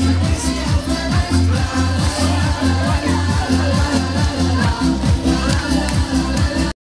Christmas.